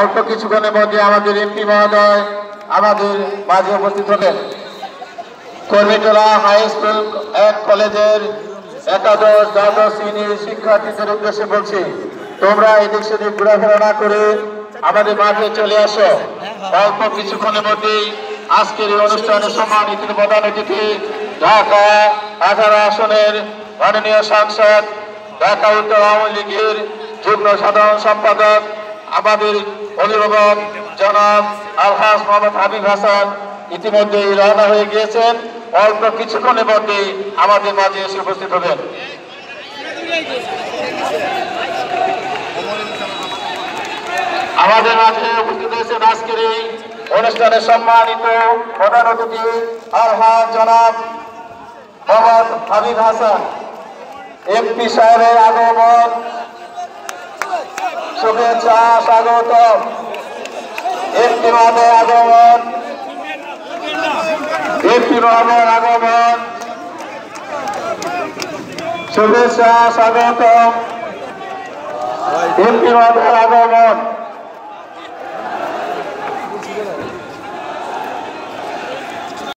অল্প কিছুক্ষণের মধ্যে আমাদের এমপি মহোদয় আমাদের মাঝে উপস্থিত হবেন কর্মীটোলা হাই স্কুল অ্যান্ড কলেজের একাদশ দ্বাদশ শ্রেণির শিক্ষার্থীদের উদ্দেশ্যে বলছি, তোমরা এদিক সেদিক ঘোরাফেরা না করে আমাদের মাঠে চলে আসো। অল্প কিছুক্ষণের মধ্যেই আজকের এই অনুষ্ঠানে সম্মানিত প্রধান অতিথি ঢাকা আঠারো আসনের মাননীয় সাংসদ, ঢাকা উত্তর আওয়ামী লীগের যুগ্ম সাধারণ সম্পাদক আমাদের অভিভাবক জনাব আলহাস মোহাম্মদ হাবিব হাসান ইতিমধ্যেই রওনা হয়ে গিয়েছেন। অল্প কিছুক্ষণের মধ্যেই আমাদের মাঝে এসে উপস্থিত হবেন। আমাদের মাঝে উপস্থিত হয়েছেন আজকের এই অনুষ্ঠানে সম্মানিত প্রধান অতিথি আলহাজ জনাব মোহাম্মদ হাবিব হাসান। এমপি সাহেবের আগমন শুভেচ্ছা স্বাগত। একটি মহোদয় আগমন। একটি মহোদয়ের আগমন। শুভেচ্ছা স্বাগত। একটি মহোদয়ের আগমন।